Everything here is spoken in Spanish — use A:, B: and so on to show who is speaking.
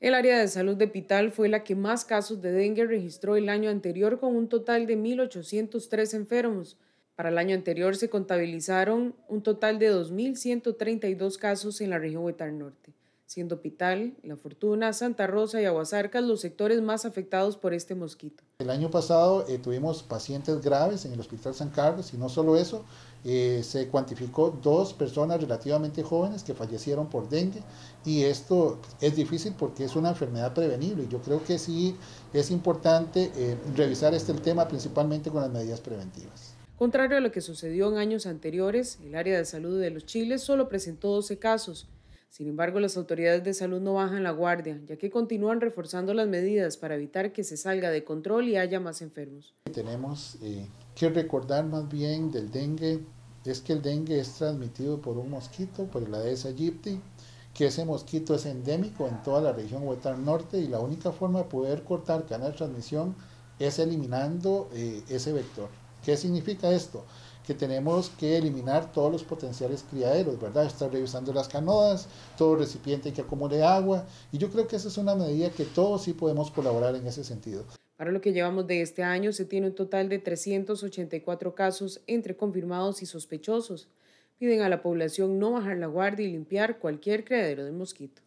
A: El área de salud de Pital fue la que más casos de dengue registró el año anterior con un total de 1.803 enfermos. Para el año anterior se contabilizaron un total de 2.132 casos en la región Huetar Norte, siendo Pital, La Fortuna, Santa Rosa y Aguasarcas los sectores más afectados por este mosquito.
B: El año pasado eh, tuvimos pacientes graves en el Hospital San Carlos y no solo eso, eh, se cuantificó dos personas relativamente jóvenes que fallecieron por dengue y esto es difícil porque es una enfermedad prevenible. Yo creo que sí es importante eh, revisar este tema principalmente con las medidas preventivas.
A: Contrario a lo que sucedió en años anteriores, el área de salud de los Chiles solo presentó 12 casos. Sin embargo, las autoridades de salud no bajan la guardia, ya que continúan reforzando las medidas para evitar que se salga de control y haya más enfermos.
B: Tenemos eh, que recordar más bien del dengue, es que el dengue es transmitido por un mosquito, por el Aedes aegypti, que ese mosquito es endémico en toda la región Huetar Norte y la única forma de poder cortar canal de transmisión es eliminando eh, ese vector. ¿Qué significa esto? Que tenemos que eliminar todos los potenciales criaderos, ¿verdad? Estar revisando las canoas, todo recipiente que acumule agua. Y yo creo que esa es una medida que todos sí podemos colaborar en ese sentido.
A: Para lo que llevamos de este año, se tiene un total de 384 casos entre confirmados y sospechosos. Piden a la población no bajar la guardia y limpiar cualquier criadero de mosquito.